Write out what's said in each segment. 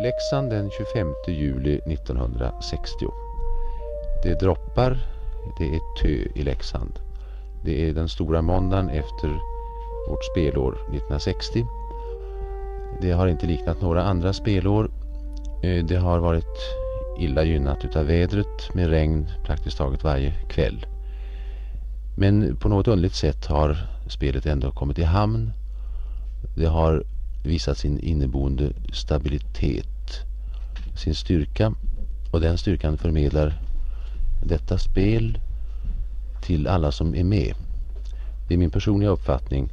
Leksand den 25 juli 1960. Det droppar, det är tö i Leksand. Det är den stora måndagen efter vårt spelår 1960. Det har inte liknat några andra spelår. Eh, det har varit illa gynnat utav vädret med regn praktiskt taget varje kväll. Men på något underligt sätt har spelet ändå kommit i hamn. Det har visat sin inneboende stabilitet, sin styrka och den styrkan förmedlar detta spel till alla som är med. Det är min personliga uppfattning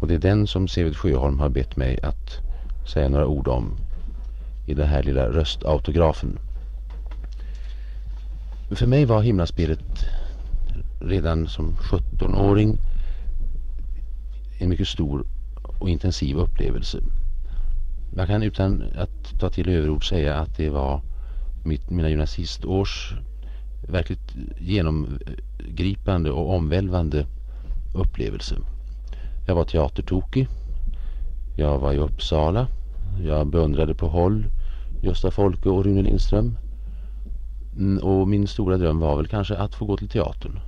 och det är den som Seved Sjöholm har bett mig att säga några ord om i den här lilla röstautografen. För mig var himlaspelet redan som 17-åring en mycket stor och intensiv upplevelse. Jag kan utan att ta till överord säga att det var mitt, mina gymnasistårs verkligt genomgripande och omvälvande upplevelse. Jag var teatertokig. Jag var i Uppsala. Jag beundrade på håll Gösta Folke och Rune Lindström. Mm, och min stora dröm var väl kanske att få gå till teatern.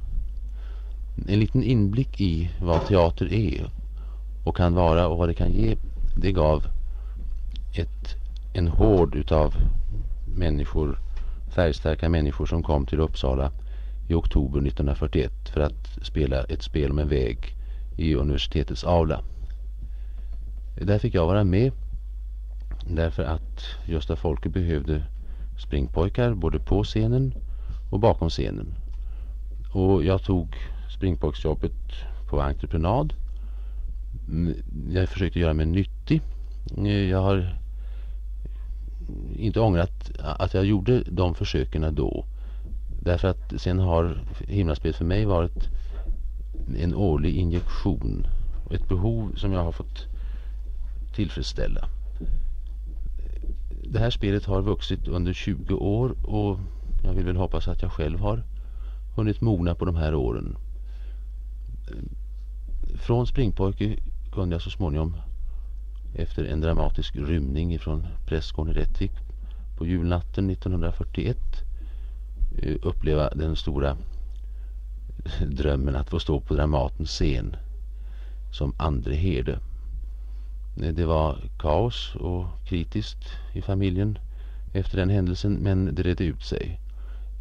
En liten inblick i vad teater är och kan vara och vad det kan ge, det gav ett, en hård utav människor, färgstarka människor som kom till Uppsala i oktober 1941 för att spela ett spel om en väg i universitetets aula. Där fick jag vara med därför att Gösta Folke behövde springpojkar både på scenen och bakom scenen. Och jag tog springpojksjobbet på entreprenad. Jag försökte göra mig nyttig. Eh, jag har inte ångrat att jag gjorde de försöken då. Därför att sen har himlaspelet för mig varit en årlig injektion. Ett behov som jag har fått tillfredsställa. Det här spelet har vuxit under 20 år och jag vill väl hoppas att jag själv har hunnit mogna på de här åren. Från springpojke kunde jag så småningom efter en dramatisk rymning från prästgården i Rättvik på julnatten 1941 eh, uppleva den stora drömmen att få stå på Dramatens scen som andre herde. Eh, det var kaos och kritiskt i familjen efter den händelsen men det redde ut sig.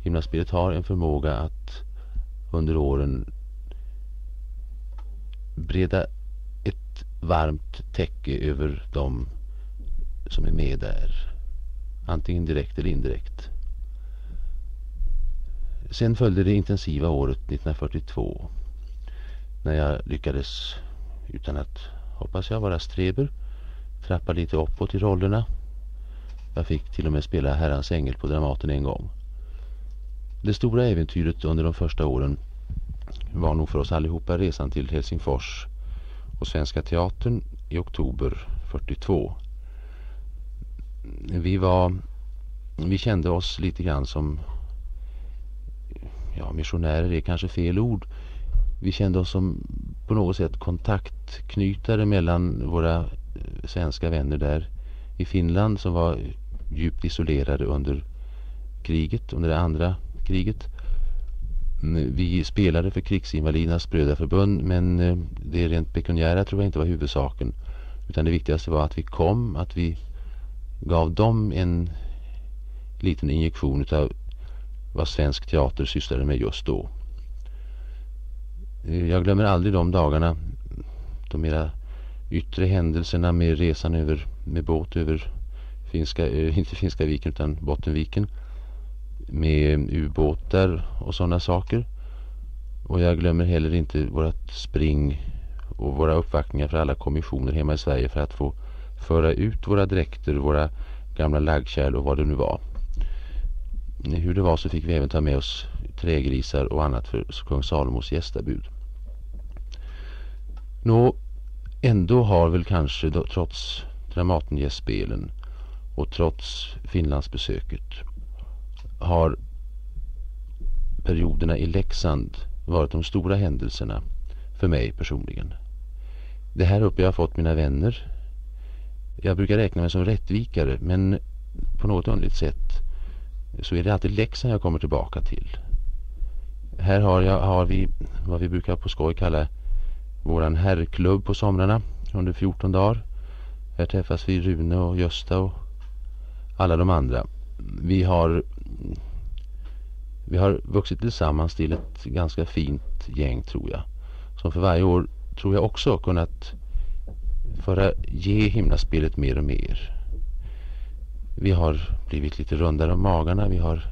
Himlaspelet har en förmåga att under åren breda varmt täcke över dem som är med där. Antingen direkt eller indirekt. Sen följde det intensiva året 1942 när jag lyckades utan att, hoppas jag, vara streber trappa lite uppåt i rollerna. Jag fick till och med spela Herrans ängel på Dramaten en gång. Det stora äventyret under de första åren var nog för oss allihopa resan till Helsingfors och Svenska Teatern i oktober 42. Vi var vi kände oss lite grann som ja, missionärer är kanske fel ord. Vi kände oss som på något sätt kontaktknytare mellan våra eh, svenska vänner där i Finland som var djupt isolerade under kriget, under det andra kriget Mm, vi spelade för krigsinvalidernas brödraförbund men eh, det rent pekuniära tror jag inte var huvudsaken. Utan det viktigaste var att vi kom, att vi gav dem en liten injektion av vad svensk teater sysslade med just då. Eh, jag glömmer aldrig de dagarna, de mera yttre händelserna med resan över, med båt över finska, eh, inte Finska viken utan Bottenviken med ubåtar och sådana saker. Och jag glömmer heller inte vårat spring och våra uppvaktningar för alla kommissioner hemma i Sverige för att få föra ut våra dräkter, våra gamla laggkärl och vad det nu var. Hur det var så fick vi även ta med oss trägrisar och annat för kung Salomos gästabud. Nå, ändå har väl kanske då, trots Dramatengästspelen och trots Finlandsbesöket har perioderna i Leksand varit de stora händelserna för mig personligen. Det här uppe jag har fått mina vänner. Jag brukar räkna mig som rättvikare men på något underligt sätt så är det alltid Leksand jag kommer tillbaka till. Här har, jag, har vi vad vi brukar på skoj kalla våran herrklubb på somrarna under 14 dagar. Här träffas vi Rune och Gösta och alla de andra. Vi har vi har vuxit tillsammans till ett ganska fint gäng tror jag. Som för varje år tror jag också kunnat föra ge himlaspelet mer och mer. Vi har blivit lite rundare om magarna. Vi har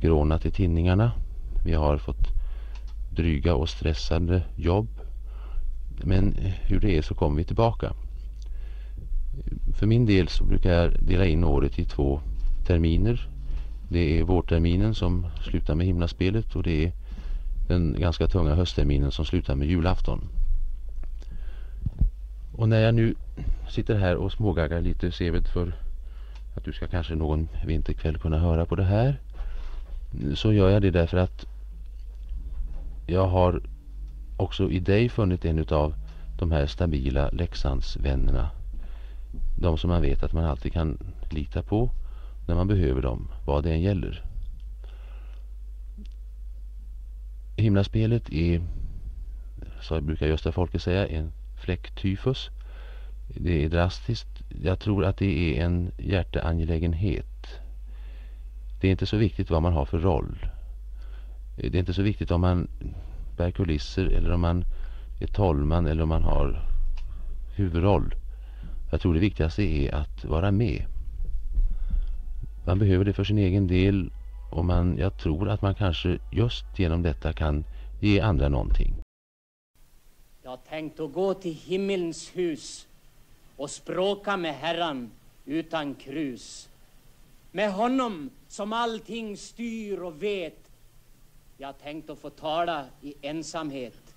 grånat i tinningarna. Vi har fått dryga och stressande jobb. Men hur det är så kommer vi tillbaka. För min del så brukar jag dela in året i två terminer. Det är vårterminen som slutar med himlaspelet och det är den ganska tunga höstterminen som slutar med julafton. Och när jag nu sitter här och smågaggar lite Seved för att du ska kanske någon vinterkväll kunna höra på det här så gör jag det därför att jag har också i dig funnit en av de här stabila Leksandsvännerna. De som man vet att man alltid kan lita på när man behöver dem, vad det än gäller. Himlaspelet är, så brukar Gösta Folke säga, en fläcktyfus. Det är drastiskt. Jag tror att det är en hjärteangelägenhet. Det är inte så viktigt vad man har för roll. Det är inte så viktigt om man bär kulisser eller om man är tolman eller om man har huvudroll. Jag tror det viktigaste är att vara med. Man behöver det för sin egen del och man, jag tror att man kanske just genom detta kan ge andra någonting. Jag tänkte gå till himmelens hus och språka med Herran utan krus. Med honom som allting styr och vet. Jag tänkte få tala i ensamhet.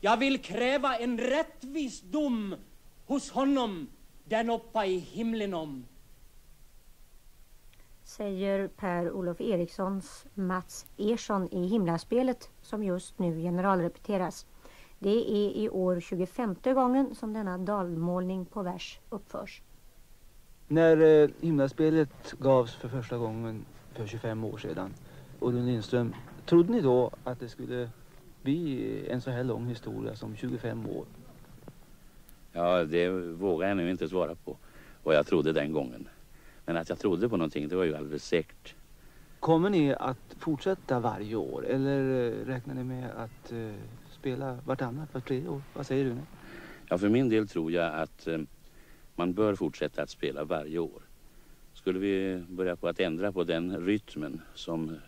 Jag vill kräva en rättvis dom hos honom den uppe i himlen om. Säger Per-Olof Erikssons Mats Ersson i Himlaspelet som just nu generalrepeteras. Det är i år 25 gången som denna dalmålning på vers uppförs. När eh, himlaspelet gavs för första gången för 25 år sedan, Olle Lindström, trodde ni då att det skulle bli en så här lång historia som 25 år? Ja, det vågar jag nu inte svara på vad jag trodde den gången. Men att jag trodde på någonting, det var ju alldeles säkert. Kommer ni att fortsätta varje år eller eh, räknar ni med att uh, spela vartannat, vart tredje år? Vad säger du nu? Ja, för min del tror jag att uh, man bör fortsätta att spela varje år. Skulle vi börja på att ändra på den rytmen som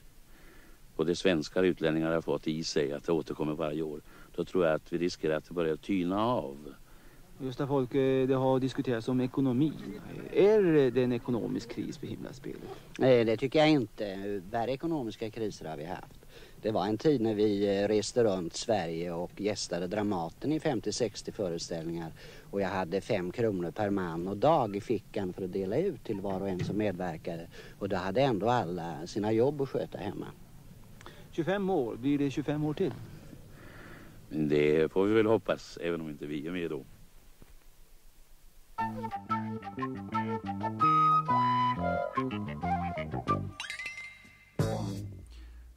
både svenskar och utlänningar har fått i sig att det återkommer varje år, då tror jag att vi riskerar att det börjar tyna av. Gösta Folke, det har diskuterats om ekonomi. Är det en ekonomisk kris för himlaspelet? Nej, det tycker jag inte. Värre ekonomiska kriser har vi haft. Det var en tid när vi eh, reste runt Sverige och gästade Dramaten i 50-60 föreställningar. Och jag hade fem kronor per man och dag i fickan för att dela ut till var och en som medverkade. Och då hade ändå alla sina jobb att sköta hemma. 25 år, blir det 25 år till? Det får vi väl hoppas, även om inte vi är med då.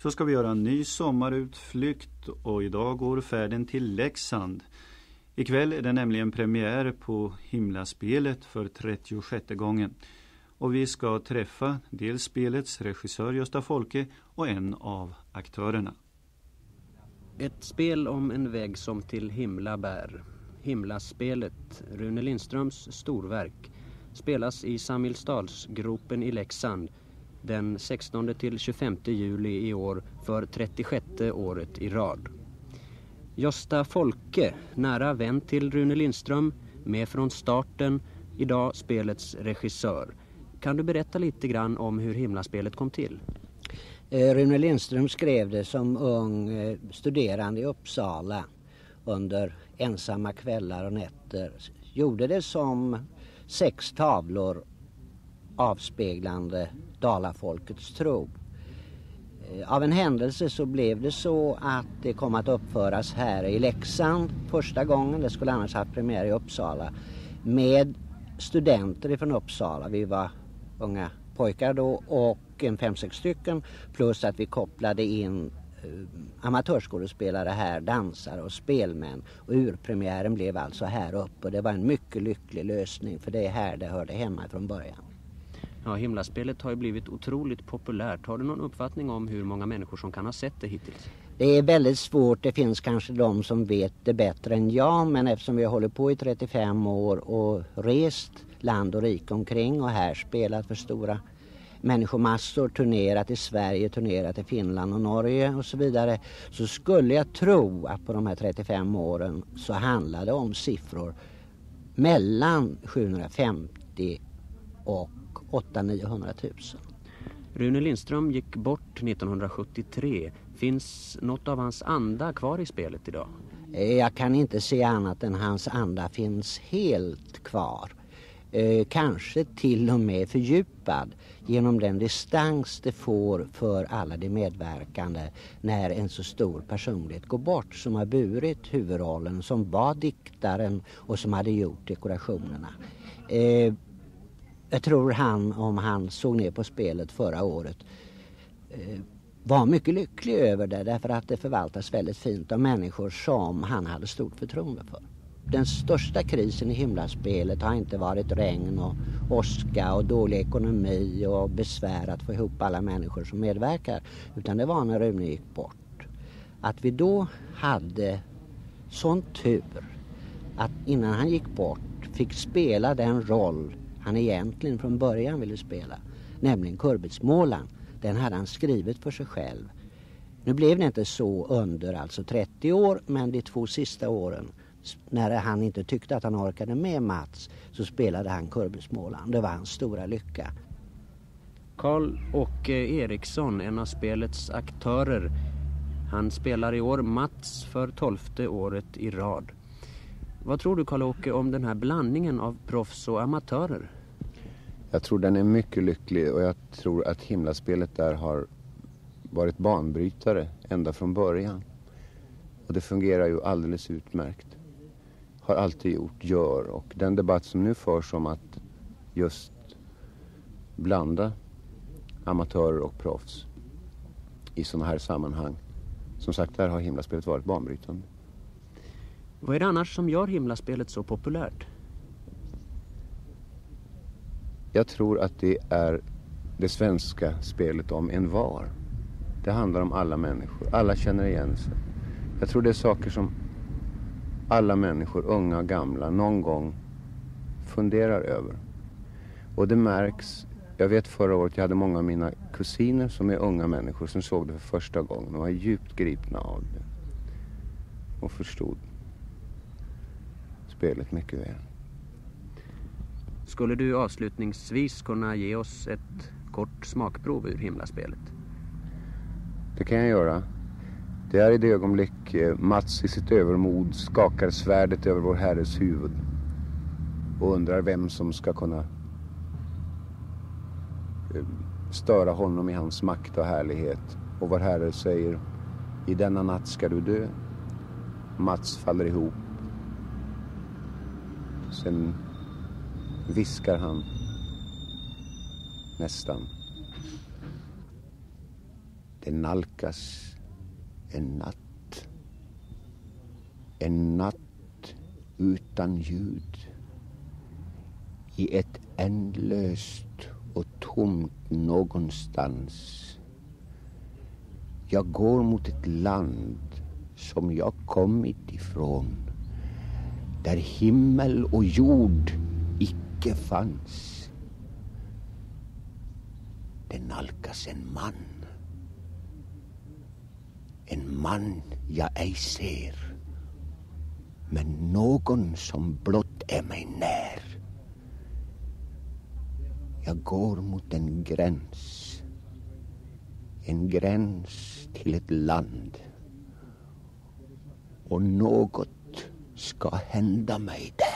Så ska vi göra en ny sommarutflykt och idag går färden till Leksand. Ikväll är det nämligen premiär på Himlaspelet för 36 gången. Och vi ska träffa dels spelets regissör Gösta Folke och en av aktörerna. Ett spel om en väg som till himla bär. Himlaspelet, Rune Lindströms storverk, spelas i Samilsdalsgropen i Leksand den 16 till 25 juli i år för 36 året i rad. Gösta Folke, nära vän till Rune Lindström, med från starten, idag spelets regissör. Kan du berätta lite grann om hur himlaspelet kom till? Eh, Rune Lindström skrev det som ung eh, studerande i Uppsala under ensamma kvällar och nätter. Gjorde det som sex tavlor avspeglande dalafolkets tro. Eh, av en händelse så blev det så att det kom att uppföras här i Leksand första gången. Det skulle annars haft premiär i Uppsala med studenter från Uppsala. Vi var unga pojkar då och en fem, sex stycken plus att vi kopplade in amatörskådespelare här, dansare och spelmän. Och urpremiären blev alltså här uppe och det var en mycket lycklig lösning för det är här det hörde hemma från början. Ja, himlaspelet har ju blivit otroligt populärt. Har du någon uppfattning om hur många människor som kan ha sett det hittills? Det är väldigt svårt. Det finns kanske de som vet det bättre än jag. Men eftersom vi har hållit på i 35 år och rest land och rike omkring och här spelat för stora människomassor, turnerat i Sverige, turnerat i Finland och Norge och så vidare. Så skulle jag tro att på de här 35 åren så handlar det om siffror mellan 750 och 800-900 000. Rune Lindström gick bort 1973. Finns något av hans anda kvar i spelet idag? Eh, jag kan inte se annat än hans anda finns helt kvar. Eh, kanske till och med fördjupad genom den distans det får för alla de medverkande när en så stor personlighet går bort som har burit huvudrollen, som var diktaren och som hade gjort dekorationerna. Eh, jag tror han, om han såg ner på spelet förra året, eh, var mycket lycklig över det därför att det förvaltas väldigt fint av människor som han hade stort förtroende för. Den största krisen i himlaspelet har inte varit regn och åska och dålig ekonomi och besvär att få ihop alla människor som medverkar. Utan det var när Rune gick bort. Att vi då hade sån tur att innan han gick bort fick spela den roll han egentligen från början ville spela. Nämligen Kurbitsmålan. Den hade han skrivit för sig själv. Nu blev det inte så under alltså 30 år men de två sista åren när han inte tyckte att han orkade med Mats så spelade han Kurbitsmålan. Det var hans stora lycka. Karl-Åke Eriksson, en av spelets aktörer. Han spelar i år Mats för tolfte året i rad. Vad tror du Karl-Åke om den här blandningen av proffs och amatörer? Jag tror den är mycket lycklig och jag tror att himlaspelet där har varit banbrytare ända från början. Och det fungerar ju alldeles utmärkt. Har alltid gjort, gör och den debatt som nu förs om att just blanda amatörer och proffs i sådana här sammanhang. Som sagt, där har himlaspelet varit banbrytande. Vad är det annars som gör himlaspelet så populärt? Jag tror att det är det svenska spelet om en var. Det handlar om alla människor. Alla känner igen sig. Jag tror det är saker som alla människor, unga och gamla, någon gång funderar över. Och det märks. Jag vet förra året, jag hade många av mina kusiner som är unga människor som såg det för första gången och var djupt gripna av det. Och förstod spelet mycket väl. Skulle du avslutningsvis kunna ge oss ett kort smakprov ur himlaspelet? Det kan jag göra. Det är i det ögonblick eh, Mats i sitt övermod skakar svärdet över vår herres huvud och undrar vem som ska kunna eh, störa honom i hans makt och härlighet. Och vår herre säger i denna natt ska du dö. Mats faller ihop. Sen viskar han nästan. Det nalkas en natt. En natt utan ljud. I ett ändlöst och tomt någonstans. Jag går mot ett land som jag kommit ifrån. Där himmel och jord icke fanns. Det nalkas en man. En man jag ej ser. Men någon som blott är mig när. Jag går mot en gräns. En gräns till ett land. Och något ska hända mig där.